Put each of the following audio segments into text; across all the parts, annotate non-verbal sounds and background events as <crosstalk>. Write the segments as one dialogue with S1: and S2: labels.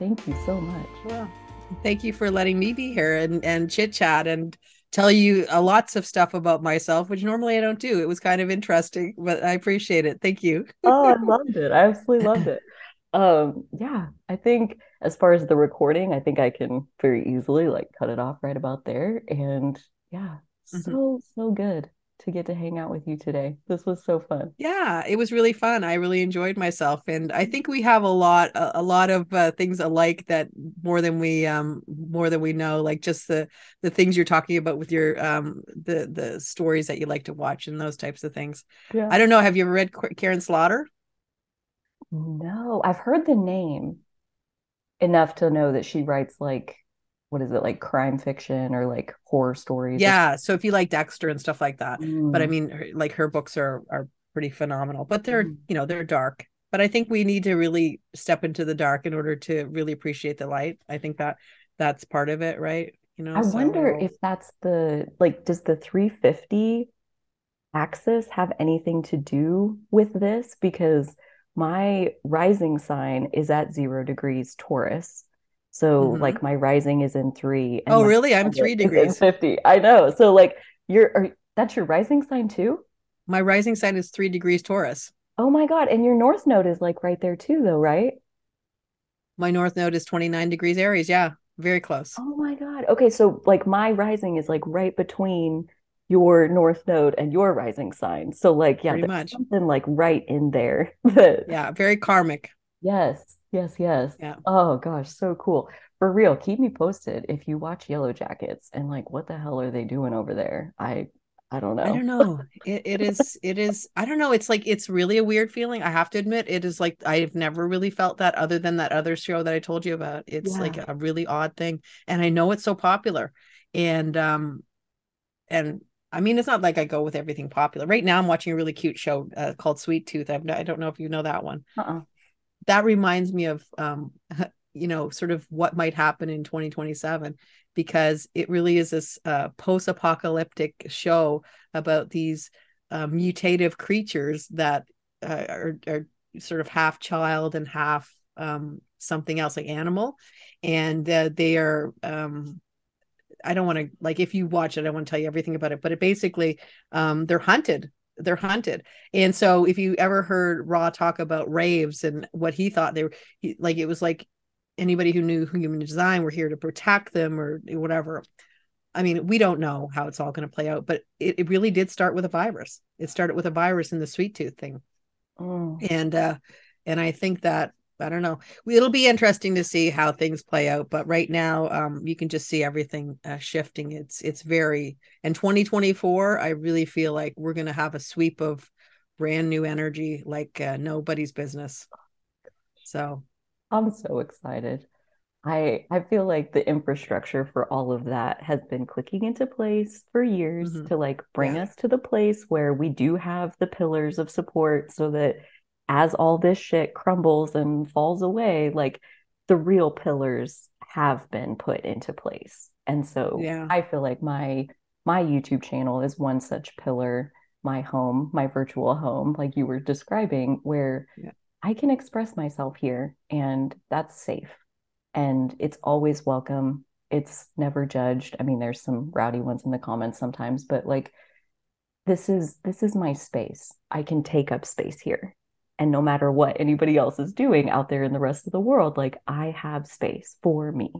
S1: Thank you so much.
S2: Well, thank you for letting me be here and, and chit chat and tell you uh, lots of stuff about myself, which normally I don't do. It was kind of interesting, but I appreciate it. Thank you.
S1: oh, I <laughs> loved it. I absolutely loved it. Um, yeah, I think as far as the recording, I think I can very easily like cut it off right about there. And yeah, mm-hmm. so, so good to get to hang out with you today. This was so fun.
S2: Yeah, it was really fun. I really enjoyed myself, and I think we have a lot, a, a lot of uh, things alike that more than we, um, more than we know. Like just the the things you're talking about with your, um, the the stories that you like to watch and those types of things. Yeah. I don't know. Have you ever read Karin Slaughter?
S1: No, I've heard the name enough to know that she writes like what is it like crime fiction or like horror stories
S2: yeah so if you like dexter and stuff like that mm. but i mm. mean her, like her books are are pretty phenomenal but they're mm. you know they're dark but i think we need to really step into the dark in order to really appreciate the light i think that that's part of it right
S1: you know i so, wonder if that's the like does the 350 axis have anything to do with this because my rising sign is at zero degrees taurus so mm-hmm. like my rising is in three.
S2: oh, really? I'm three degrees.
S1: 50. I know. So like you're, are, that's your rising sign too?
S2: My rising sign is three degrees Taurus.
S1: Oh my God. And your north node is like right there too, though, right?
S2: My north node is 29 degrees Aries. Yeah. Very close.
S1: Oh my God. Okay. So like my rising is like right between your north node and your rising sign. So like, yeah, pretty much. something like right in there. <laughs>
S2: yeah. Very karmic.
S1: Yes. Yes, yes.
S2: Yeah.
S1: Oh gosh, so cool. For real, keep me posted if you watch Yellow Jackets and like what the hell are they doing over there? I I don't know. I
S2: don't know. It, it is it is I don't know. It's like it's really a weird feeling. I have to admit it is like I've never really felt that other than that other show that I told you about. It's yeah. like a really odd thing. And I know it's so popular. And um and I mean, it's not like I go with everything popular. Right now, I'm watching a really cute show uh, called Sweet Tooth. I've, I don't know if you know that one. Uh-uh that reminds me of um <laughs> you know sort of what might happen in 2027 because it really is this uh, post-apocalyptic show about these uh, mutative creatures that uh, are, are sort of half child and half um, something else like animal. And uh, they are um, i don't want to like if you watch it i want to tell you everything about it but it basically um, they're hunted they're hunted. And so if you ever heard Ra talk about raves and what he thought they were he, like it was like anybody who knew human design were here to protect them or whatever. I mean, we don't know how it's all going to play out, but it, it really did start with a virus. It started with a virus in the sweet tooth thing. Oh. And uh and I think that I don't know. It'll be interesting to see how things play out, but right now, um, you can just see everything uh, shifting. It's it's very and 2024. I really feel like we're going to have a sweep of brand new energy, like uh, nobody's business. So,
S1: I'm so excited. I I feel like the infrastructure for all of that has been clicking into place for years mm-hmm. to like bring yeah. us to the place where we do have the pillars of support, so that as all this shit crumbles and falls away, like the real pillars have been put into place. And so yeah. I feel like my my YouTube channel is one such pillar, my home, my virtual home, like you were describing, where yeah. I can express myself here and that's safe. And it's always welcome. It's never judged. I mean, there's some rowdy ones in the comments sometimes, but like this is this is my space. I can take up space here and no matter what anybody else is doing out there in the rest of the world like i have space for me.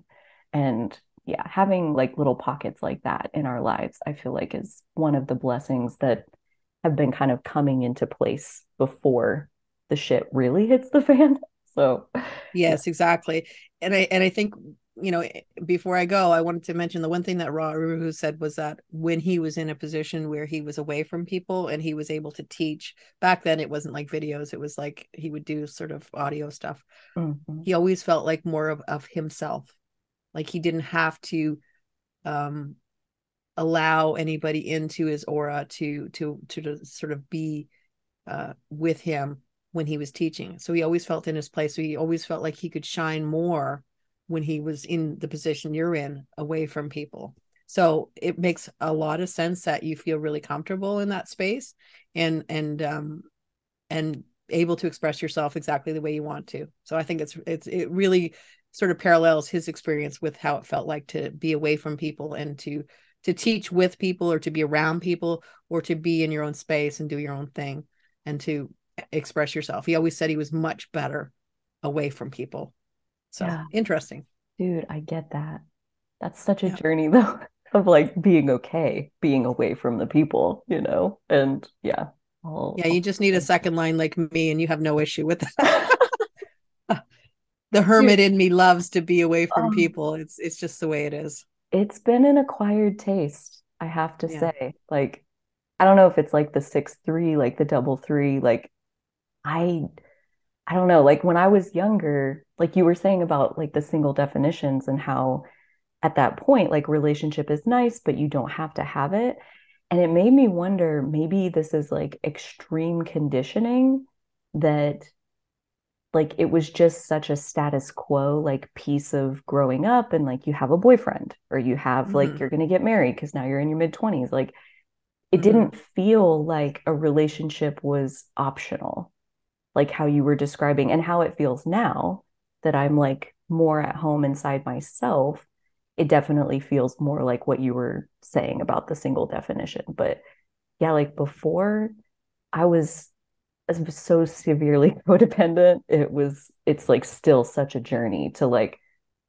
S1: And yeah having like little pockets like that in our lives i feel like is one of the blessings that have been kind of coming into place before the shit really hits the <laughs> fan. So
S2: yes exactly. And i and i think you know, before I go, I wanted to mention the one thing that Ra said was that when he was in a position where he was away from people and he was able to teach, back then it wasn't like videos, it was like he would do sort of audio stuff. Mm-hmm. He always felt like more of, of himself. Like he didn't have to um allow anybody into his aura to to to, to sort of be uh with him when he was teaching. So he always felt in his place. So he always felt like he could shine more when he was in the position you're in away from people so it makes a lot of sense that you feel really comfortable in that space and and um and able to express yourself exactly the way you want to so i think it's it's it really sort of parallels his experience with how it felt like to be away from people and to to teach with people or to be around people or to be in your own space and do your own thing and to express yourself. He always said he was much better away from people. So yeah. interesting.
S1: Dude, I get that. That's such a yeah. journey <laughs> though of like being okay, being away from the people, you know? And yeah.
S2: I'll, yeah, you just need a second line like me and you have no issue with that. <laughs> the hermit in me loves to be away from um, people. It's it's just the way it is.
S1: It's been an acquired taste, I have to yeah. say. Like I don't know if it's like the 6-3, like the double three, like I I don't know, like when I was younger, like you were saying about like the single definitions and how at that point like relationship is nice but you don't have to have it. And it made me wonder maybe this is like extreme conditioning that like it was just such a status quo like piece of growing up and like you have a boyfriend or you have mm-hmm. like you're going to get married because now you're in your mid 20s like it mm-hmm. didn't feel like a relationship was optional like how you were describing and how it feels now that I'm like more at home inside myself it definitely feels more like what you were saying about the single definition. But yeah like before I was so severely <laughs> codependent. It was it's like still such a journey to like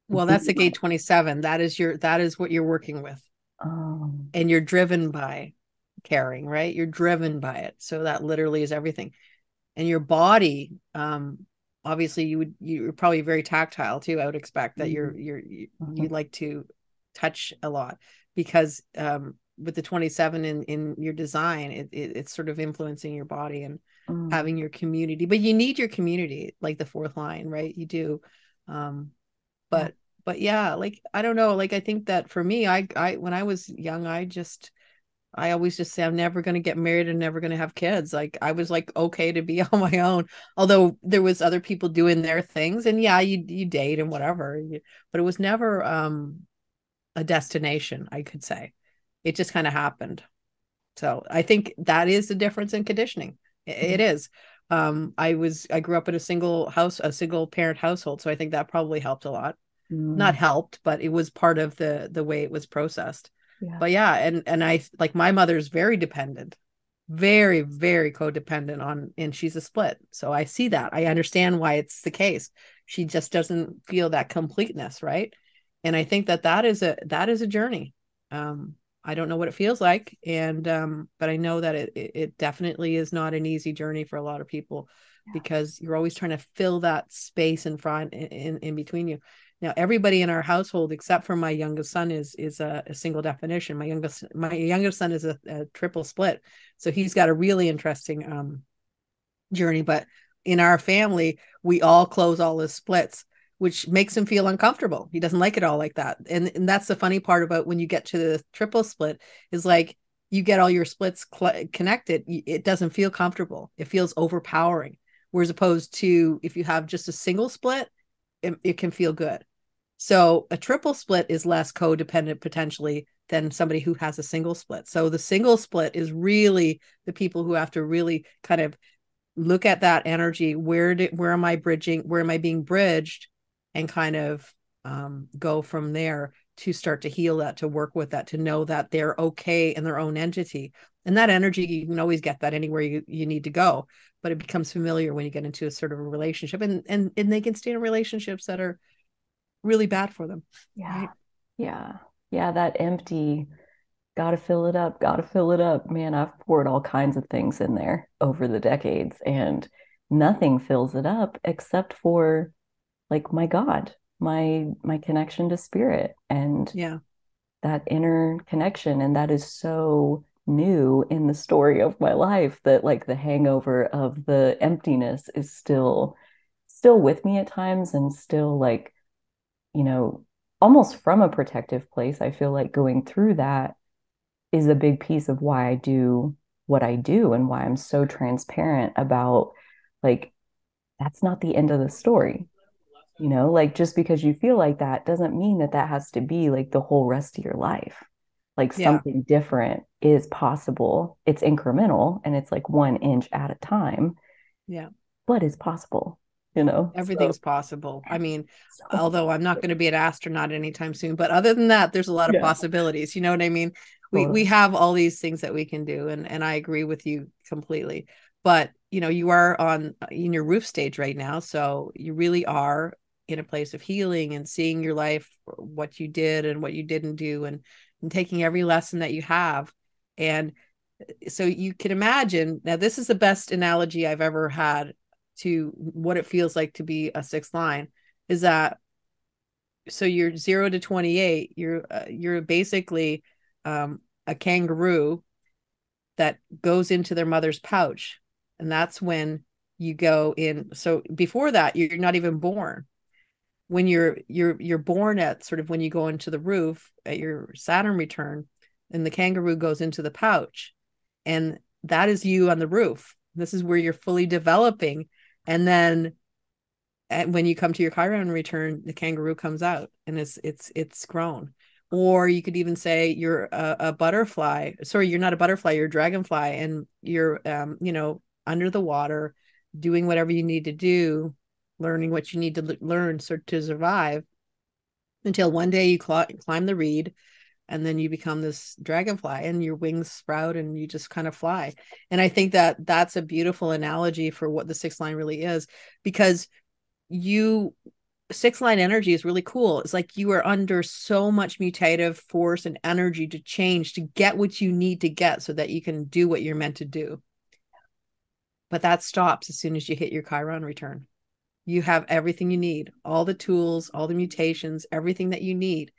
S2: well that's the gate 27 that is your that is what you're working with. Um, and you're driven by caring right? You're driven by it. So that literally is everything. And your body um obviously you would you're probably very tactile too i would expect that you're mm-hmm. you're you, mm-hmm. you like to touch a lot because um with the 27 in in your design it, it it's sort of influencing your body and mm. having your community but you need your community like the fourth line right you do um but yeah. but yeah like i don't know like i think that for me i i when i was young i just I always just say I'm never going to get married and never going to have kids. Like I was like okay to be <laughs> on my own, although there was other people doing their things, and yeah, you you date and whatever, but it was never um a destination. I could say it just kind of happened. So I think that is the difference in conditioning. Mm-hmm. It is. Um, I was I grew up in a single house, a single parent household, so I think that probably helped a lot. Mm. Not helped, but it was part of the the way it was processed. Yeah. But yeah, and and I like my mother's very dependent, very very codependent on, and she's a split. So I see that. I understand why it's the case. She just doesn't feel that completeness, right? And I think that that is a that is a journey. Um, I don't know what it feels like, and um, but I know that it it definitely is not an easy journey for a lot of people yeah. because you're always trying to fill that space in front in, in, in between you. Now everybody in our household except for my youngest son is is a, a single definition. My youngest my youngest son is a, a, triple split, so he's got a really interesting um, journey. But in our family, we all close all his splits which makes him feel uncomfortable. He doesn't like it all like that. And and that's the funny part about when you get to the triple split is like you get all your splits cl- connected, it doesn't feel comfortable. It feels overpowering. Whereas opposed to if you have just a single split, it, it can feel good. So a triple split is less codependent potentially than somebody who has a single split. So the single split is really the people who have to really kind of look at that energy. Where did where am I bridging? Where am I being bridged? and kind of um, go from there to start to heal that, to work with that, to know that they're okay in their own entity. And that energy, you can always get that anywhere you, you need to go, but it becomes familiar when you get into a sort of a relationship and, and, and they can stay in relationships that are really bad for them.
S1: Yeah. Right? Yeah. Yeah. That empty, gotta fill it up, gotta fill it up. Man, I've poured all kinds of things in there over the decades and nothing fills it up except for like my God, my my connection to spirit and
S2: yeah,
S1: that inner connection. And that is so new in the story of my life that like the hangover of the emptiness is still still with me at times and still like, you know, almost from a protective place. I feel like going through that is a big piece of why I do what I do and why I'm so transparent about like that's not the end of the story. You know like just because you feel like that doesn't mean that that has to be like the whole rest of your life. Like yeah. something different is possible. It's incremental and it's like one inch at a time.
S2: Yeah.
S1: But it's possible you know
S2: everything's so. possible i mean so. <laughs> although i'm not going to be an astronaut anytime soon but other than that there's a lot of yeah. possibilities you know what i mean we we have all these things that we can do and and i agree with you completely but you know you are on in your roof stage right now so you really are in a place of healing and seeing your life what you did and what you didn't do and and taking every lesson that you have and eh, so you can imagine now this is the best analogy i've ever had to what it feels like to be a sixth line is that so you're 0 to 28 you're uh, you're basically um, a kangaroo that goes into their mother's pouch. And that's when you go in so before that you're not even born. When you're you're you're born at sort of when you go into the roof at your saturn return and the kangaroo goes into the pouch. And that is you on the roof. This is where you're fully developing and then and when you come to your chiron return the kangaroo comes out and it's it's it's grown. Or you could even say you're a, a, butterfly sorry you're not a butterfly you're a dragonfly and you're um you know under the water doing whatever you need to do learning what you need to learn so, to survive until one day you cl- climb the reed and then you become this dragonfly and your wings sprout and you just kind of fly and i think that that's a beautiful analogy for what the sixth line really is because you six line energy is really cool. It's like you are under so much mutative force and energy to change to get what you need to get so that you can do what you're meant to do. But that stops as soon as you hit your Chiron return. You have everything you need, all the tools, all the mutations, everything that you need.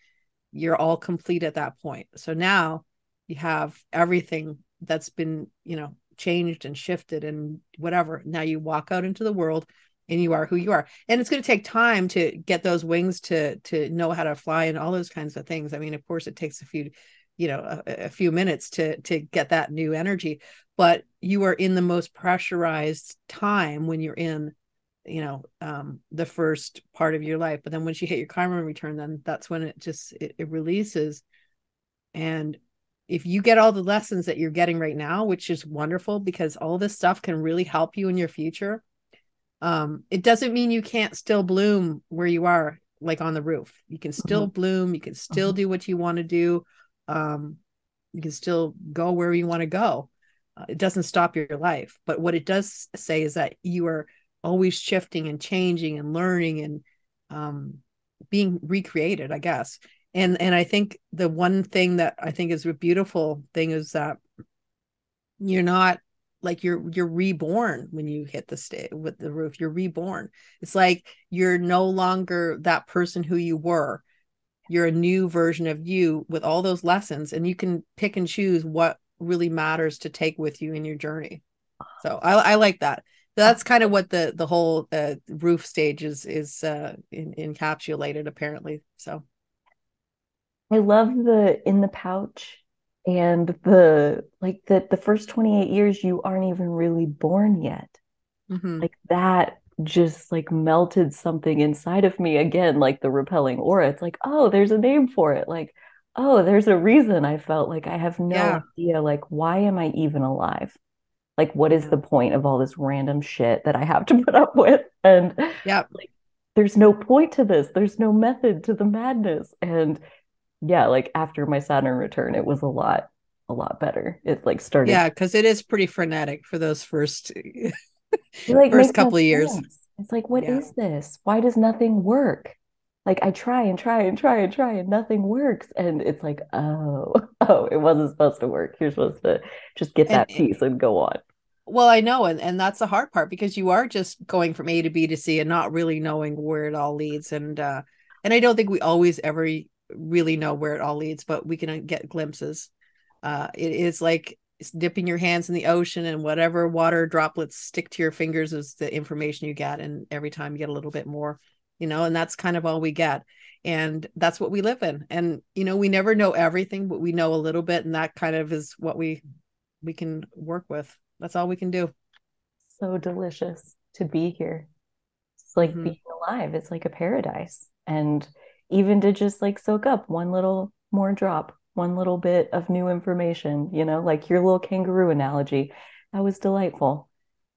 S2: You're all complete at that point. So now you have everything that's been, you know, changed and shifted and whatever. Now you walk out into the world and you are who you are and it's going to take time to get those wings to to know how to fly and all those kinds of things i mean of course it takes a few you know a, a few minutes to to get that new energy but you are in the most pressurized time when you're in you know um the first part of your life but then once you hit your chiron return then that's when it just it, it releases and if you get all the lessons that you're getting right now which is wonderful because all this stuff can really help you in your future um, it doesn't mean you can't still bloom where you are like on the roof you can still mm-hmm. bloom you can still mm-hmm. do what you want to do um, you can still go where you want to go uh, it doesn't stop your life but what it does say is that you are always shifting and changing and learning and um, being recreated i guess. And and i think the one thing that i think is a beautiful thing is that you're not like you're you're reborn when you hit the state with the roof. You're reborn. It's like you're no longer that person who you were. You're a new version of you with all those lessons and you can pick and choose what really matters to take with you in your journey. So i, I like that that's kind of what the the whole uh, roof stage is is uh, in, encapsulated apparently so.
S1: I love the in the pouch and the like that the first 28 years you aren't even really born yet. Mm-hmm. like that just like melted something inside of me again like the repelling aura. It's like oh there's a name for it. Like oh there's a reason i felt like i have no yeah. idea like why am i even alive like what is the point of all this random shit that i have to put up with and
S2: yeah
S1: like there's no point to this there's no method to the madness and yeah, like after my Saturn return, it was a lot, a lot better. It like started.
S2: Yeah, because it is pretty frenetic for those first, <laughs> like first couple of years.
S1: It's like, what yeah. is this? Why does nothing work? Like I try and try and try and try and nothing works. And it's like, oh, <laughs> oh, it wasn't supposed to work. You're supposed to just get that and, piece and go on.
S2: Well, I know, and, and that's the hard part because you are just going from A to B to C and not really knowing where it all leads. And uh and I don't think we always ever really know where it all leads, but we can get glimpses. Uh, it is like dipping your hands in the ocean and whatever water droplets stick to your fingers is the information you get. And every time you get a little bit more, you know, and that's kind of all we get. And that's what we live in. And, you know, we never know everything, but we know a little bit. And that kind of is what we, we can work with. That's all we can do.
S1: So delicious to be here. It's like mm-hmm. being alive. It's like a paradise. And even to just like soak up one little more drop, one little bit of new information, you know, like your little kangaroo analogy. That was delightful.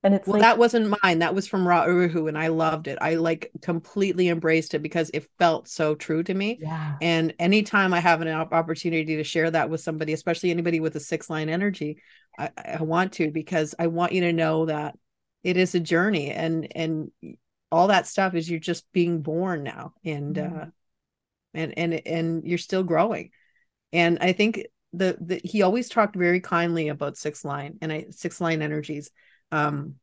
S1: And it's
S2: well,
S1: like
S2: that wasn't mine. That was from Ra Uru, and I loved it. I like completely embraced it because it felt so true to me.
S1: yeah.
S2: And anytime I have an opportunity to share that with somebody, especially anybody with a six line energy, I, I want to because I want you to know that it is a journey and and all that stuff is you're just being born now and mm-hmm. uh and and and you're still growing. And I think the, the he always talked very kindly about six line and I six line energies um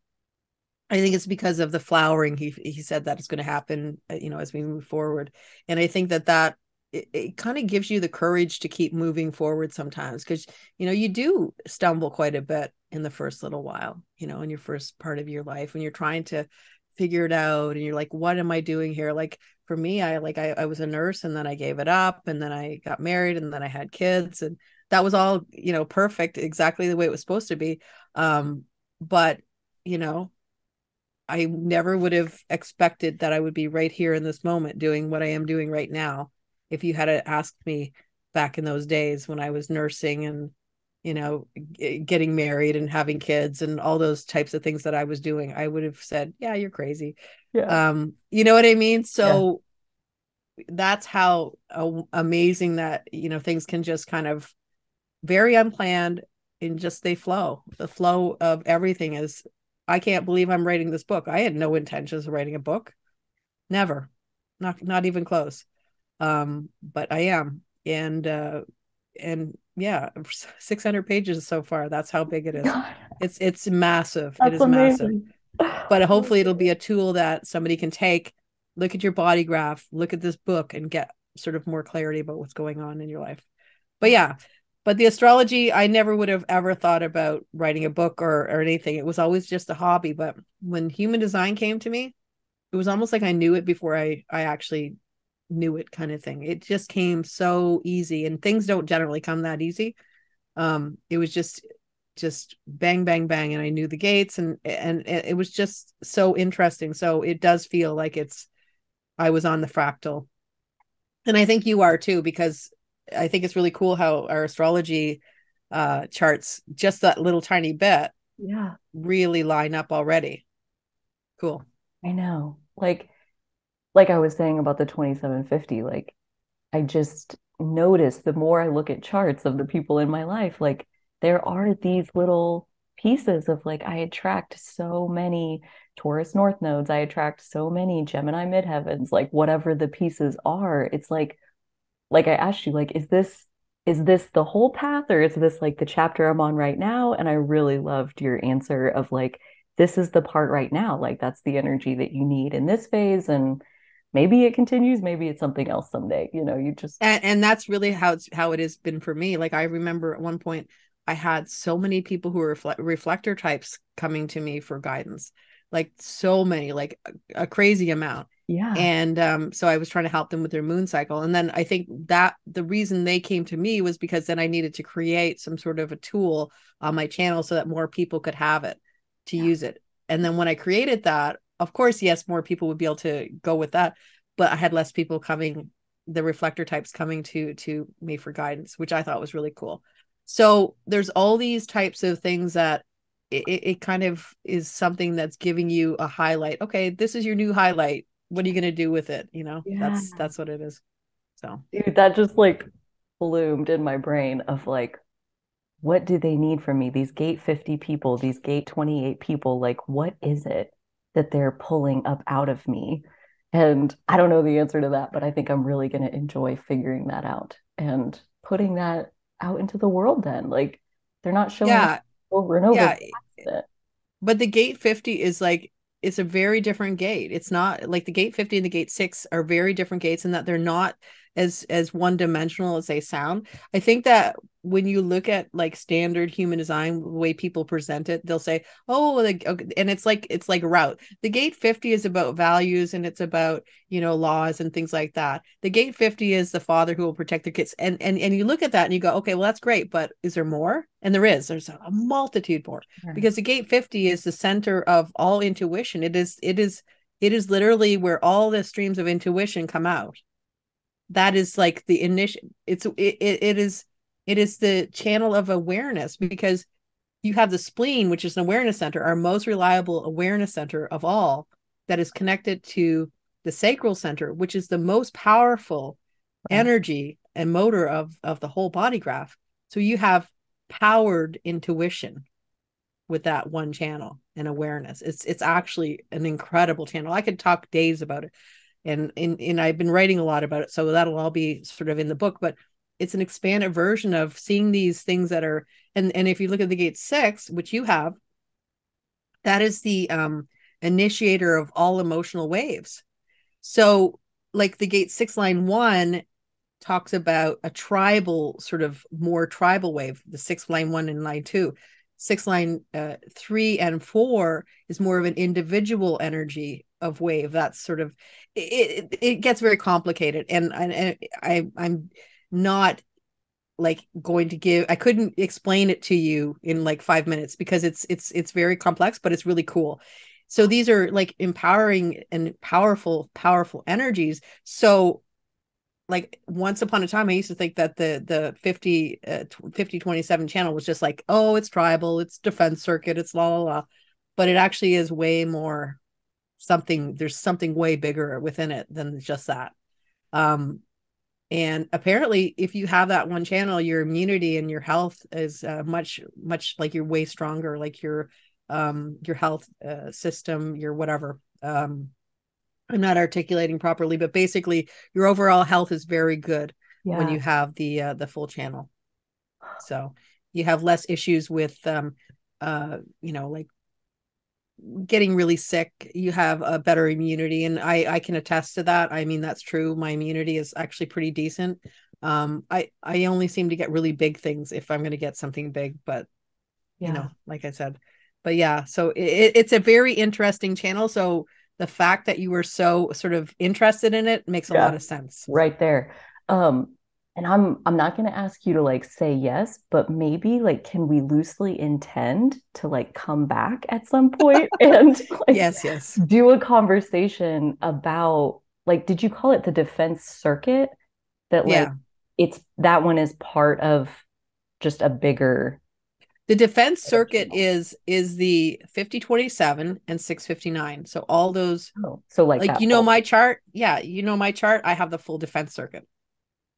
S2: i think it's because of the flowering he he said that it's going to happen uh, you know as we move forward. And i think that that it, it kind of gives you the courage to keep moving forward sometimes because you know you do stumble quite a bit in the first little while you know in your first part of your life when you're trying to figure it out and you're like what am i doing here? Like for me i like I, I was a nurse and then i gave it up and then i got married and then i had kids and that was all you know perfect exactly the way it was supposed to be. Um but you know i never would have expected that i would be right here in this moment doing what i am doing right now if you had asked me back in those days when i was nursing and you know g- getting married and having kids and all those types of things that i was doing i would have said yeah you're crazy yeah. um you know what i mean so yeah. that's how uh, amazing that you know things can just kind of very unplanned and just they flow. The flow of everything is I can't believe I'm writing this book. I had no intentions of writing a book. Never. Not not even close. Um, but I am. And uh and yeah, <laughs> 600 pages so far. That's how big it is. It's it's massive. That's it is amazing. massive. But hopefully it'll be a tool that somebody can take, look at your body graph, look at this book and get sort of more clarity about what's going on in your life. But yeah, but the astrology i never would have ever thought about writing a book or, or anything. It was always just a hobby. But when human design came to me it was almost like i knew it before i i actually knew it kind of thing. It just came so easy and things don't generally come that easy. Um it was just just bang bang bang and i knew the gates and and it was just so interesting. So it does feel like it's i was on the fractal. And i think you are too because I think it's really cool how our astrology uh charts just that little tiny bit
S1: yeah
S2: really line up already. Cool.
S1: I know. Like like I was saying about the 2750 like I just notice the more I look at charts of the people in my life like there are these little pieces of like I attract so many Taurus North nodes, I attract so many Gemini midheavens, like whatever the pieces are, it's like like I asked you, like, is this is this the whole path or is this like the chapter I'm on right now? And I really loved your answer of like, this is the part right now. Like that's the energy that you need in this phase. And maybe it continues, maybe it's something else someday. You know, you just
S2: and, and that's really how it's how it has been for me. Like I remember at one point I had so many people who were refle- reflector types coming to me for guidance. Like so many, like a, a crazy amount
S1: yeah.
S2: And um so i was trying to help them with their moon cycle. And then i think that the reason they came to me was because then i needed to create some sort of a tool on my channel so that more people could have it to yeah. use it. And then when i created that of course yes more people would be able to go with that but i had less people coming the reflector types coming to to me for guidance which i thought was really cool. So there's all these types of things that it, it kind of is something that's giving you a highlight. Okay this is your new highlight what are you going to do with it you know yeah. that's that's what it is so
S1: dude that just like bloomed in my brain of like what do they need from me these gate 50 people these gate 28 people like what is it that they're pulling up out of me and i don't know the answer to that but i think i'm really going to enjoy figuring that out and putting that out into the world then like they're not showing yeah. over and over
S2: yeah. but the gate 50 is like it's a very different gate. It's not like the gate 50 and the gate 6 are very different gates in that they're not as as one dimensional as they sound. I think that when you look at like standard human design the way people present it they'll say oh like okay. and it's like it's like route. The gate 50 is about values and it's about you know laws and things like that. The gate 50 is the father who will protect their kids. And and and you look at that and you go okay well that's great but is there more? And there is. There's a multitude more. Because the gate 50 is the center of all intuition. It is it is it is literally where all the streams of intuition come out that is like the initial it's it, it, is it is the channel of awareness because you have the spleen, which is an awareness center, our most reliable awareness center of all, that is connected to the sacral center, which is the most powerful right. energy and motor of of the whole body graph. So you have powered intuition with that one channel and awareness. It's it's actually an incredible channel. I could talk days about it. And, and and I've been writing a lot about it. So that'll all be sort of in the book, but it's an expanded version of seeing these things that are and and if you look at the gate six, which you have, that is the um initiator of all emotional waves. So like the gate six line one talks about a tribal sort of more tribal wave, the six line one and line two six line uh, three and four is more of an individual energy of wave that's sort of it, it gets very complicated. And, and i i'm not like going to give i couldn't explain it to you in like five minutes because it's it's it's very complex but it's really cool. So these are like empowering and powerful powerful energies. So like once upon a time i used to think that the the 50 uh, 50 27 channel was just like oh it's tribal it's defense circuit it's la la la. But it actually is way more something there's something way bigger within it than just that um and apparently if you have that one channel your immunity and your health is uh, much much like you're way stronger like your um your health uh, system your whatever um I'm not articulating properly, but basically your overall health is very good yeah. when you have the uh, the full channel. So you have less issues with um uh you know like getting really sick you have a better immunity and i i can attest to that. I mean that's true. My immunity is actually pretty decent. Um i i only seem to get really big things if i'm going to get something big but yeah. you know like i said but yeah so it, it's a very interesting channel. So the fact that you were so sort of interested in it makes a yeah, lot of sense.
S1: Right there. Um and i'm i'm not going to ask you to like say yes but maybe like can we loosely intend to like come back at some point <laughs> and like
S2: yes yes
S1: do a conversation about like did you call it the defense circuit that like yeah. it's that one is part of just a bigger
S2: the defense circuit is is the 5027 and 659. So all those
S1: oh, so like
S2: like you know my chart. Yeah, you know my chart. I have the full defense circuit.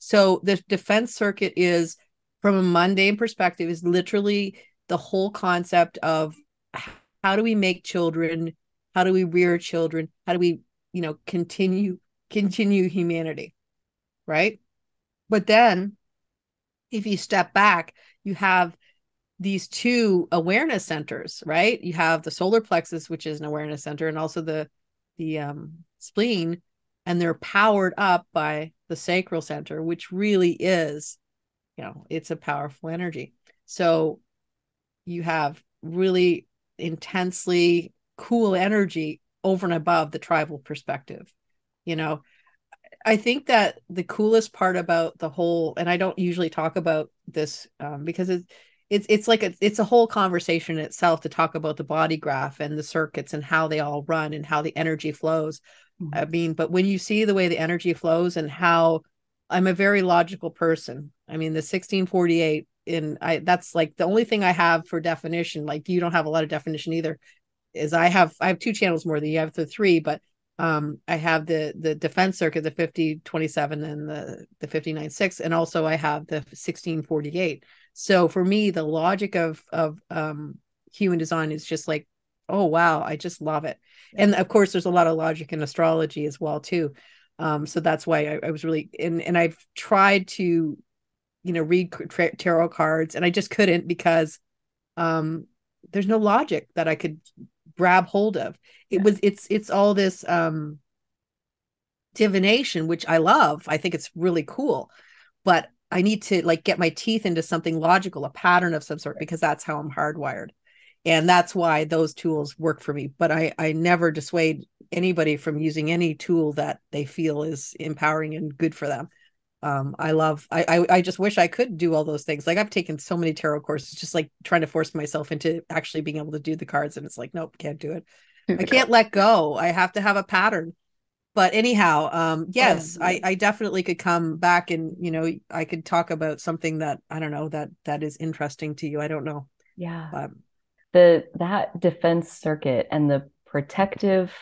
S2: So the defense circuit is from a mundane perspective is literally the whole concept of how do we make children? How do we rear children? How do we, you know, continue continue humanity? Right? But then if you step back, you have these two awareness centers, right? You have the solar plexus, which is an awareness center, and also the the um, spleen, and they're powered up by the sacral center, which really is, you know, it's a powerful energy. So you have really intensely cool energy over and above the tribal perspective. You know, I think that the coolest part about the whole, and I don't usually talk about this um, because it's it's it's like a, it's a whole conversation itself to talk about the body graph and the circuits and how they all run and how the energy flows mm-hmm. i mean but when you see the way the energy flows and how i'm a very logical person i mean the 1648 in i that's like the only thing i have for definition like you don't have a lot of definition either is i have i have two channels more than you have the three but um i have the the defense circuit the 5027 and the the 596 and also i have the 1648 so for me, the logic of of um, human design is just like, oh wow, I just love it. Yeah. And of course, there's a lot of logic in astrology as well too. Um, so that's why I, I was really and and I've tried to, you know, read tarot cards, and I just couldn't because um, there's no logic that I could grab hold of. It yeah. was it's it's all this um divination, which I love. I think it's really cool, but I need to like get my teeth into something logical, a pattern of some sort, because that's how I'm hardwired. And that's why those tools work for me. But I, I never dissuade anybody from using any tool that they feel is empowering and good for them. Um, I love, I, I, I just wish I could do all those things. Like I've taken so many tarot courses, just like trying to force myself into actually being able to do the cards. And it's like, nope, can't do it. I <laughs> can't let go. I have to have a pattern but anyhow um yes I, I definitely could come back and you know i could talk about something that i don't know that that is interesting to you i don't know
S1: Yeah. But, the that defense circuit and the protective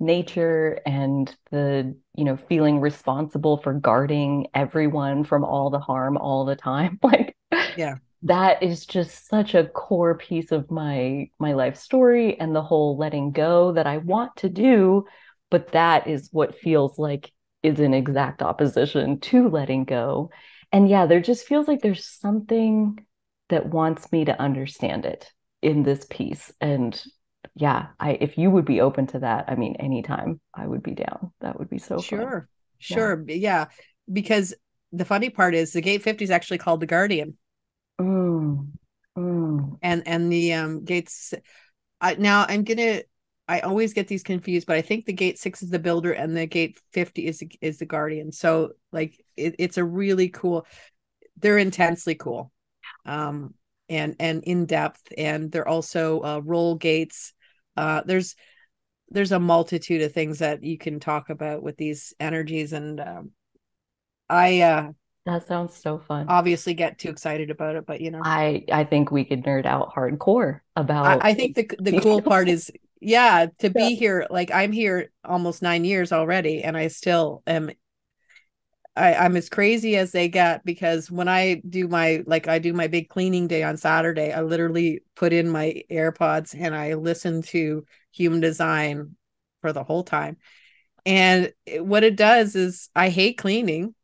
S1: nature and the you know feeling responsible for guarding everyone from all the harm all the time <laughs> like
S2: yeah.
S1: that is just such a core piece of my my life story and the whole letting go that I want to do but that is what feels like is in exact opposition to letting go. And yeah there just feels like there's something that wants me to understand it in this piece and yeah i if you would be open to that i mean anytime i would be down that would be so
S2: sure fun. sure yeah. yeah. because the funny part is the gate 50 is actually called the guardian
S1: mm. Mm.
S2: and and the um gates I, now i'm gonna i always get these confused but i think the gate six is the builder and the gate 50 is is the guardian so like it, it's a really cool they're intensely cool um and and in depth and they're also uh, roll gates. Uh, there's there's a multitude of things that you can talk about with these energies and um, i uh
S1: that sounds so fun.
S2: obviously get too excited about it but you know.
S1: I i think we could nerd out hardcore about
S2: i, I think the the cool <laughs> part is yeah to yeah. be here like i'm here almost nine years already and i still am I, I'm as crazy as they get because when I do my like I do my big cleaning day on Saturday, I literally put in my AirPods and I listen to human design for the whole time. And what it does is I hate cleaning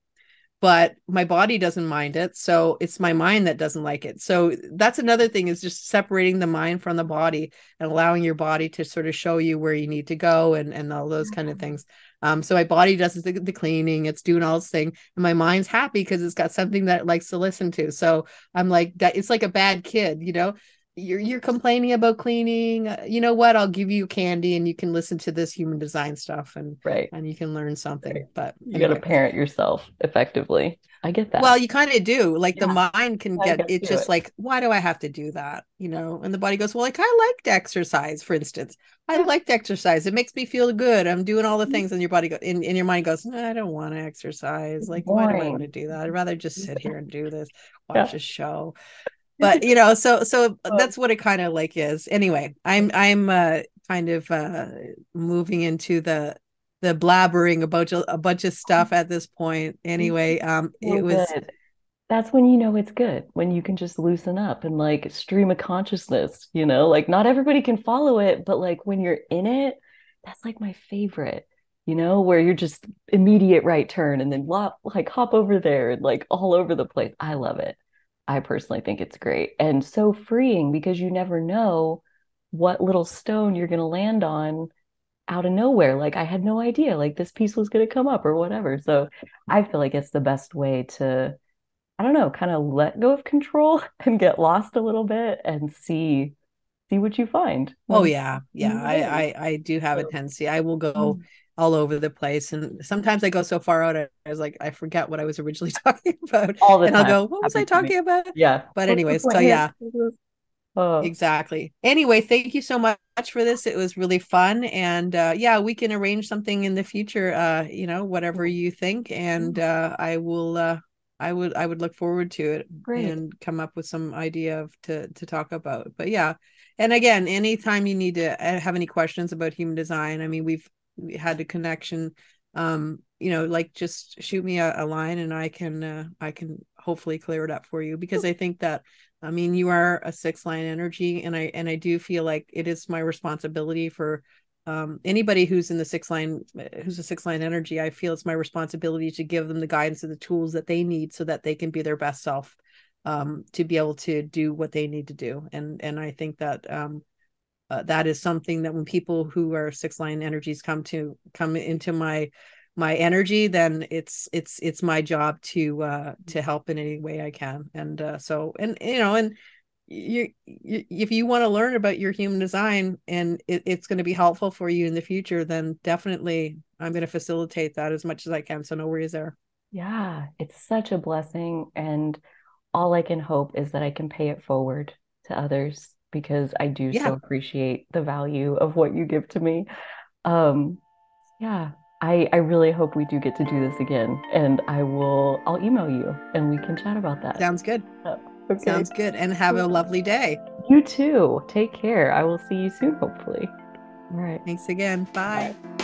S2: but my body doesn't mind it so it's my mind that doesn't like it. So that's another thing is just separating the mind from the body and allowing your body to sort of show you where you need to go and and all those kind of mm-hmm. things. Um so my body does the, the cleaning it's doing all this thing and my mind's happy because it's got something that it likes to listen to. So i'm like that it's like a bad kid you know you're you're complaining about cleaning. Uh, you know what? I'll give you candy and you can listen to this human design stuff and
S1: right.
S2: and you can learn something right. but
S1: you got to parent yourself effectively. I get that.
S2: Well you kind of do. Like yeah. the mind can get it's just it. like why do i have to do that? You know? And the body goes well like i liked exercise for instance. I like to exercise. It makes me feel good. I'm doing all the mm-hmm. things. And your body go in, in your mind goes i don't want to exercise like why do i want to do that? I'd rather just sit here and do this <laughs> watch yeah. a show but you know so so <laughs> oh. that's what it kind of like is. Anyway i'm i'm uh kind of uh moving into the the blabbering about a bunch of stuff at this point. Anyway um it was good.
S1: that's when you know it's good when you can just loosen up and like stream of consciousness you know? Like not everybody can follow it but like when you're in it that's like my favorite you know where you're just immediate right turn and then like hop over there and like all over the place. I love it I personally think it's great and so freeing because you never know what little stone you're going to land on out of nowhere. Like I had no idea like this piece was going to come up or whatever. So I feel like it's the best way to, I don't know, kind of let go of control <laughs> and get lost a little bit and see see what you find.
S2: Oh yeah, yeah. I, I I do have a tendency. I will go mm all over the place. And sometimes I go so far out, I was like, I forget what I was originally <laughs> talking about.
S1: All the
S2: and
S1: time.
S2: I'll go, what was I talking about?
S1: Yeah.
S2: But anyways, so yeah. Oh. Exactly. Anyway, thank you so much for this. It was really fun. And uh, yeah, we can arrange something in the future, uh, you know, whatever you think. And uh, I will uh, I would I would look forward to it
S1: Great.
S2: and come up with some idea of to to talk about. But yeah. And again, anytime you need to uh, have any questions about human design, I mean, we've we had a connection um you know like just shoot me a, a line and i can uh, i can hopefully clear it up for you. Because i think that i mean you are a six line energy and i and i do feel like it is my responsibility for um, anybody who's in the six line who's a six line energy i feel it's my responsibility to give them the guidance and the tools that they need so that they can be their best self um, to be able to do what they need to do. And and i think that um, uh, that is something that when people who are six line energies come to come into my my energy then it's it's it's my job to uh to help in any way i can. And uh so and you know and you, you if you want to learn about your human design and it, it's going to be helpful for you in the future then definitely i'm going to facilitate that as much as i can. So no worries there.
S1: Yeah it's such a blessing. And all i can hope is that i can pay it forward to others because I do yeah. so appreciate the value of what you give to me. Um, yeah, I I really hope we do get to do this again, and I will I'll email you and we can chat about that.
S2: Sounds good. okay. Sounds good. And have a lovely day.
S1: You too. Take care. I will see you soon, hopefully. All right.
S2: Thanks again. Bye. Bye.